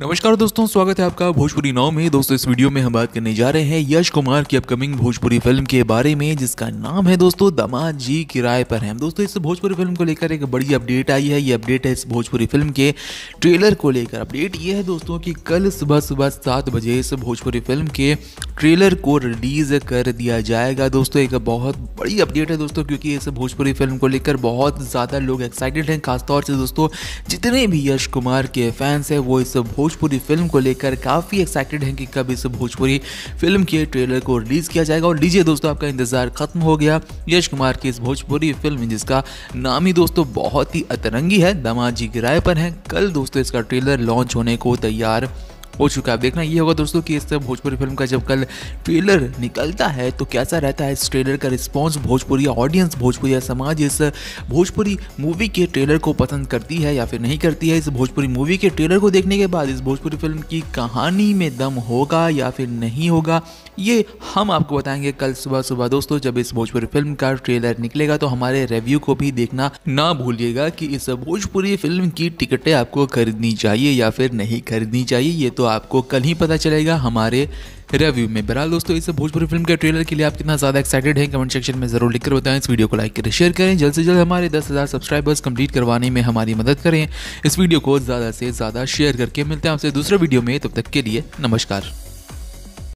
नमस्कार दोस्तों, स्वागत है आपका भोजपुरी नाव में। दोस्तों, इस वीडियो में हम बात करने जा रहे हैं यश कुमार की अपकमिंग भोजपुरी फ़िल्म के बारे में, जिसका नाम है दोस्तों, दमाद जी किराए पर हैं। दोस्तों, इस भोजपुरी फ़िल्म को लेकर एक बड़ी अपडेट आई है। ये अपडेट है इस भोजपुरी फ़िल्म के ट्रेलर को लेकर। अपडेट ये है दोस्तों कि कल सुबह सुबह सात बजे इस भोजपुरी फ़िल्म के ट्रेलर को रिलीज़ कर दिया जाएगा। दोस्तों, एक बहुत बड़ी अपडेट है दोस्तों, क्योंकि इस भोजपुरी फ़िल्म को लेकर बहुत ज़्यादा लोग एक्साइटेड हैं, खासतौर से दोस्तों, जितने भी यश कुमार के फैंस हैं, वो इस भोजपुरी फ़िल्म को लेकर काफ़ी एक्साइटेड हैं कि कब इस भोजपुरी फ़िल्म के ट्रेलर को रिलीज़ किया जाएगा। और लीजिए दोस्तों, आपका इंतज़ार खत्म हो गया। यश कुमार की इस भोजपुरी फ़िल्म जिसका नाम ही दोस्तों बहुत ही अतरंगी है दमाजी किराए पर है। कल दोस्तों इसका ट्रेलर लॉन्च होने को तैयार हो चुका है। देखना ये होगा दोस्तों कि इस भोजपुरी फ़िल्म का जब कल ट्रेलर निकलता है तो कैसा रहता है इस ट्रेलर का रिस्पॉन्स भोजपुरी ऑडियंस भोजपुरी समाज इस भोजपुरी मूवी के ट्रेलर को पसंद करती है या फिर नहीं करती है? इस भोजपुरी मूवी के ट्रेलर को देखने के बाद इस भोजपुरी फ़िल्म की कहानी में दम होगा या फिर नहीं होगा? ये हम आपको बताएँगे कल सुबह सुबह। दोस्तों, जब इस भोजपुरी फ़िल्म का ट्रेलर निकलेगा तो हमारे रिव्यू को भी देखना ना भूलिएगा कि इस भोजपुरी फ़िल्म की टिकटें आपको खरीदनी चाहिए या फिर नहीं खरीदनी चाहिए। ये तो आपको कल ही पता चलेगा हमारे रिव्यू में। बहरहाल दोस्तों, इस भोजपुरी फ़िल्म के ट्रेलर के लिए आप कितना ज़्यादा एक्साइटेड हैं कमेंट सेक्शन में ज़रूर लिखकर बताएँ। इस वीडियो को लाइक करें शेयर करें। जल्द से जल्द हमारे दस हज़ार सब्सक्राइबर्स कंप्लीट करवाने में हमारी मदद करें। इस वीडियो को ज़्यादा से ज़्यादा शेयर करके मिलते हैं आपसे दूसरे वीडियो में। तब तक के लिए नमस्कार।